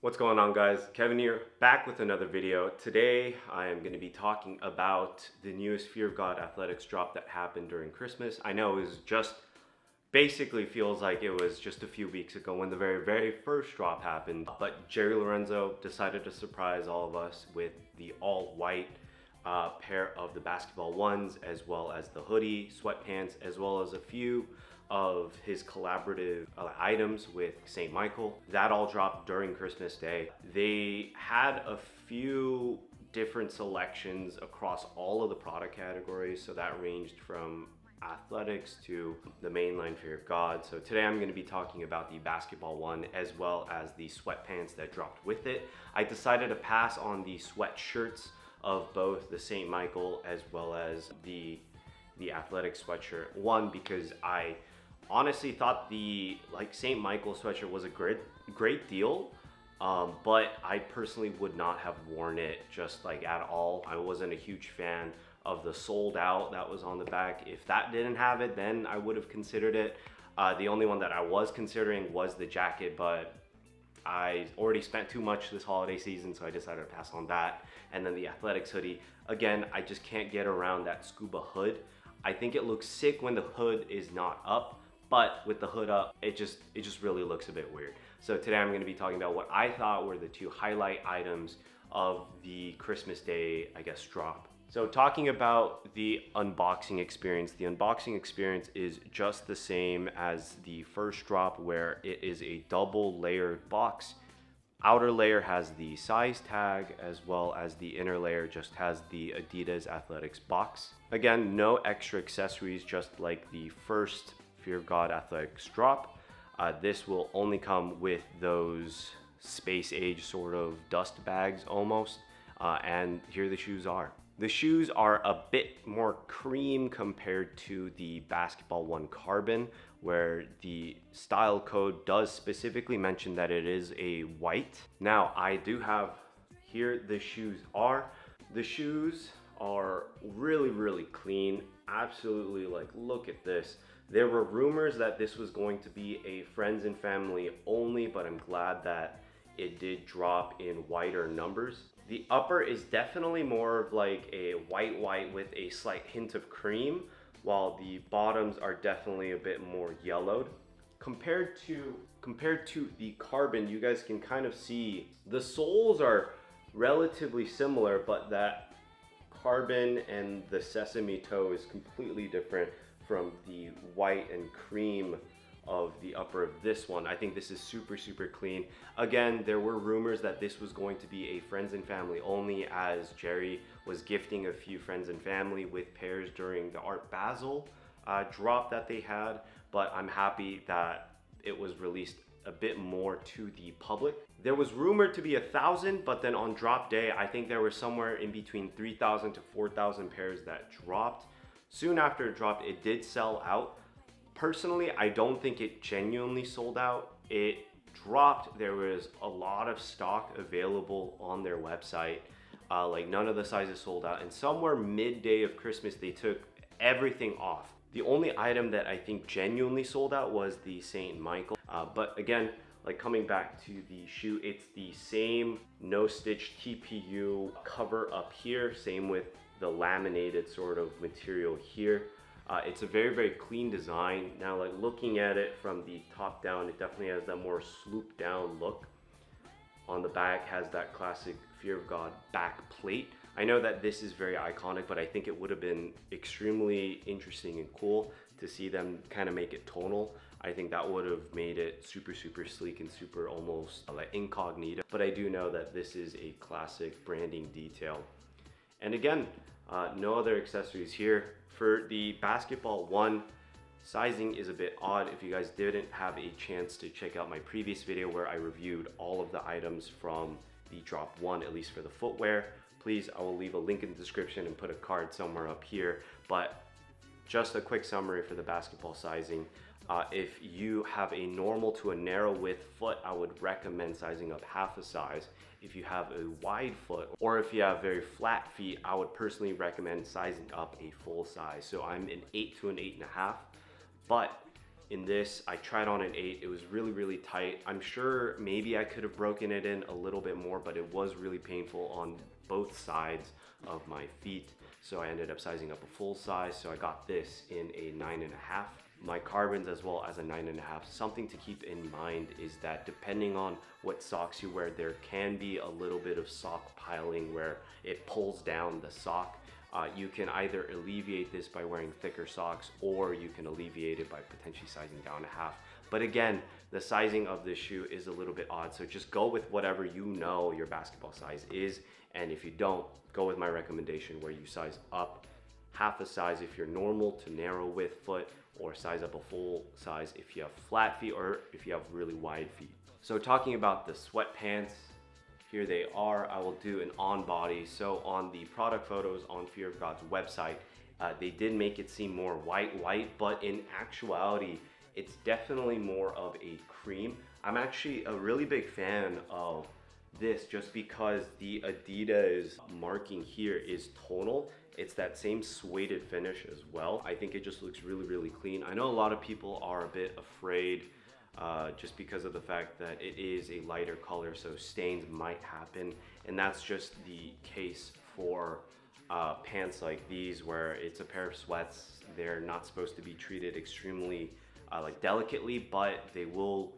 What's going on guys? Kevin here, back with another video. Today I am going to be talking about the newest Fear of God Athletics drop that happened during Christmas. I know it was just, basically feels like it was just a few weeks ago when the very, very first drop happened. But Jerry Lorenzo decided to surprise all of us with the all white uh, pair of the basketball ones as well as the hoodie, sweatpants, as well as a few of his collaborative uh, items with St. Michael. That all dropped during Christmas Day. They had a few different selections across all of the product categories. So that ranged from athletics to the mainline fear of God. So today I'm going to be talking about the basketball one as well as the sweatpants that dropped with it. I decided to pass on the sweatshirts of both the St. Michael as well as the the athletic sweatshirt. One because I honestly thought the like St. Michael sweatshirt was a great great deal. Um, but I personally would not have worn it just like at all. I wasn't a huge fan of the sold out that was on the back. If that didn't have it, then I would have considered it. Uh, the only one that I was considering was the jacket, but I already spent too much this holiday season, so I decided to pass on that. And then the athletics hoodie. Again, I just can't get around that scuba hood. I think it looks sick when the hood is not up, but with the hood up, it just, it just really looks a bit weird. So today I'm gonna be talking about what I thought were the two highlight items of the Christmas Day, I guess, drop. So talking about the unboxing experience, the unboxing experience is just the same as the first drop where it is a double layered box. Outer layer has the size tag as well as the inner layer just has the Adidas Athletics box. Again, no extra accessories just like the first Fear of God Athletics drop. Uh, this will only come with those space age sort of dust bags almost. Uh, and here the shoes are. The shoes are a bit more cream compared to the Basketball One Carbon, where the style code does specifically mention that it is a white. Now, I do have here the shoes are. The shoes are really, really clean. Absolutely, like, look at this. There were rumors that this was going to be a friends and family only, but I'm glad that it did drop in wider numbers. The upper is definitely more of like a white white with a slight hint of cream, while the bottoms are definitely a bit more yellowed. Compared to compared to the carbon, you guys can kind of see the soles are relatively similar, but that carbon and the sesame toe is completely different from the white and cream of the upper of this one. I think this is super, super clean. Again, there were rumors that this was going to be a friends and family only as Jerry was gifting a few friends and family with pairs during the Art Basel uh, drop that they had, but I'm happy that it was released a bit more to the public. There was rumored to be a thousand, but then on drop day, I think there were somewhere in between 3,000 to 4,000 pairs that dropped. Soon after it dropped, it did sell out. Personally, I don't think it genuinely sold out. It dropped. There was a lot of stock available on their website. Uh, like none of the sizes sold out. And somewhere midday of Christmas, they took everything off. The only item that I think genuinely sold out was the St. Michael. Uh, but again, like coming back to the shoe, it's the same no stitch TPU cover up here. Same with the laminated sort of material here. Uh, it's a very, very clean design. Now, like looking at it from the top down, it definitely has that more swoop down look. On the back has that classic Fear of God back plate. I know that this is very iconic, but I think it would have been extremely interesting and cool to see them kind of make it tonal. I think that would have made it super, super sleek and super almost like incognito. But I do know that this is a classic branding detail. And again, uh, no other accessories here. For the basketball one, sizing is a bit odd if you guys didn't have a chance to check out my previous video where I reviewed all of the items from the drop one, at least for the footwear. Please, I will leave a link in the description and put a card somewhere up here. But just a quick summary for the basketball sizing. Uh, if you have a normal to a narrow width foot, I would recommend sizing up half a size. If you have a wide foot or if you have very flat feet, I would personally recommend sizing up a full size. So I'm an eight to an eight and a half, but in this. I tried on an eight, it was really, really tight. I'm sure maybe I could have broken it in a little bit more, but it was really painful on both sides of my feet. So I ended up sizing up a full size. So I got this in a nine and a half. My carbons as well as a nine and a half. Something to keep in mind is that depending on what socks you wear, there can be a little bit of sock piling where it pulls down the sock. Uh, you can either alleviate this by wearing thicker socks or you can alleviate it by potentially sizing down a half. But again, the sizing of this shoe is a little bit odd. So just go with whatever you know your basketball size is. And if you don't, go with my recommendation where you size up half a size if you're normal to narrow width foot or size up a full size if you have flat feet or if you have really wide feet. So talking about the sweatpants, here they are. I will do an on body. So on the product photos on Fear of God's website, uh, they did make it seem more white white, but in actuality, it's definitely more of a cream. I'm actually a really big fan of this just because the Adidas marking here is tonal. It's that same suede finish as well. I think it just looks really, really clean. I know a lot of people are a bit afraid uh, just because of the fact that it is a lighter color, so stains might happen. And that's just the case for uh, pants like these where it's a pair of sweats. They're not supposed to be treated extremely uh, like delicately, but they will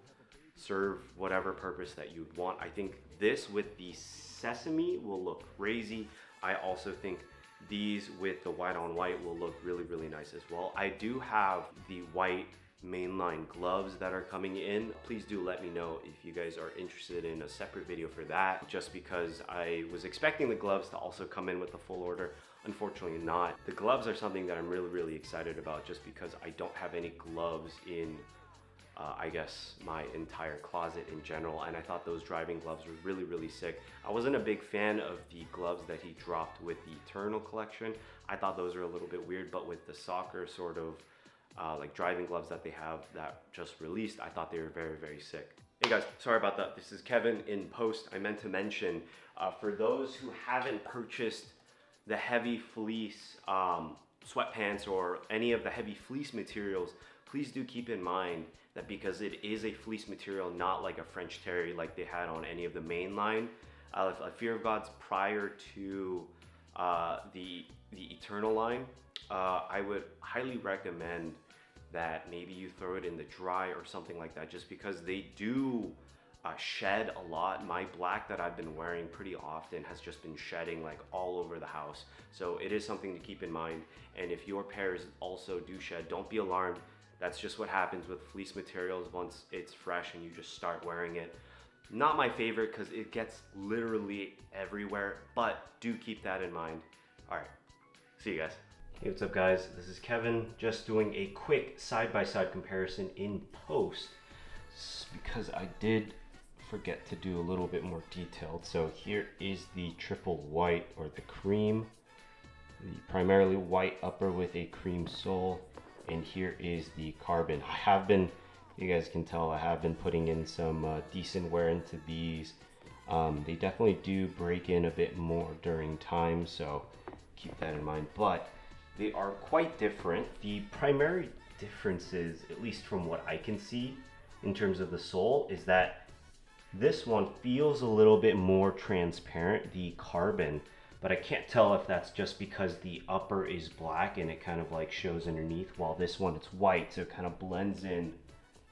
serve whatever purpose that you'd want. I think this with the sesame will look crazy. I also think these with the white on white will look really, really nice as well. I do have the white mainline gloves that are coming in. Please do let me know if you guys are interested in a separate video for that, just because I was expecting the gloves to also come in with the full order. Unfortunately not. The gloves are something that I'm really, really excited about just because I don't have any gloves in uh, I guess my entire closet in general and I thought those driving gloves were really really sick. I wasn't a big fan of the gloves that he dropped with the Eternal collection. I thought those were a little bit weird but with the soccer sort of uh, like driving gloves that they have that just released. I thought they were very, very sick. Hey guys, sorry about that. This is Kevin in post. I meant to mention, uh, for those who haven't purchased the heavy fleece um, sweatpants or any of the heavy fleece materials, please do keep in mind that because it is a fleece material, not like a French terry like they had on any of the main line, uh, Fear of God's prior to uh, the, the Eternal line, uh, I would highly recommend that maybe you throw it in the dry or something like that just because they do uh, shed a lot. My black that I've been wearing pretty often has just been shedding like all over the house. So it is something to keep in mind. And if your pairs also do shed, don't be alarmed. That's just what happens with fleece materials once it's fresh and you just start wearing it. Not my favorite because it gets literally everywhere, but do keep that in mind. All right, see you guys. Hey, what's up guys? This is Kevin, just doing a quick side-by-side -side comparison in post because I did forget to do a little bit more detailed. So here is the triple white or the cream, the primarily white upper with a cream sole, and here is the carbon. I have been, you guys can tell, I have been putting in some uh, decent wear into these. Um, they definitely do break in a bit more during time, so keep that in mind. But they are quite different. The primary differences, at least from what I can see in terms of the sole, is that this one feels a little bit more transparent, the carbon, but I can't tell if that's just because the upper is black and it kind of like shows underneath, while this one it's white, so it kind of blends in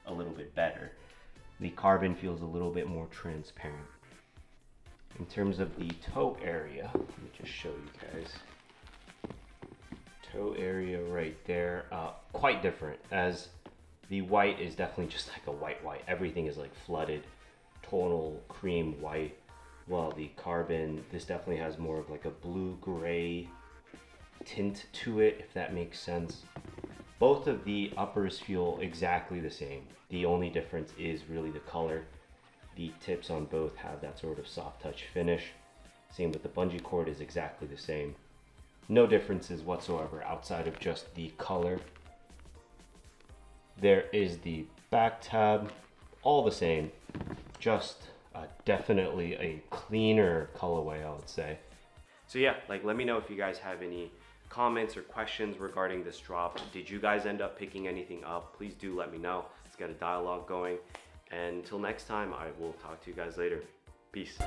a little bit better. The carbon feels a little bit more transparent. In terms of the toe area, let me just show you guys toe area right there, uh, quite different as the white is definitely just like a white white. Everything is like flooded, tonal cream white, while the carbon, this definitely has more of like a blue gray tint to it, if that makes sense. Both of the uppers feel exactly the same. The only difference is really the color. The tips on both have that sort of soft touch finish. Same with the bungee cord is exactly the same. No differences whatsoever outside of just the color. There is the back tab, all the same, just uh, definitely a cleaner colorway, I would say. So yeah, like let me know if you guys have any comments or questions regarding this drop. Did you guys end up picking anything up? Please do let me know. Let's get a dialogue going. And until next time, I will talk to you guys later. Peace.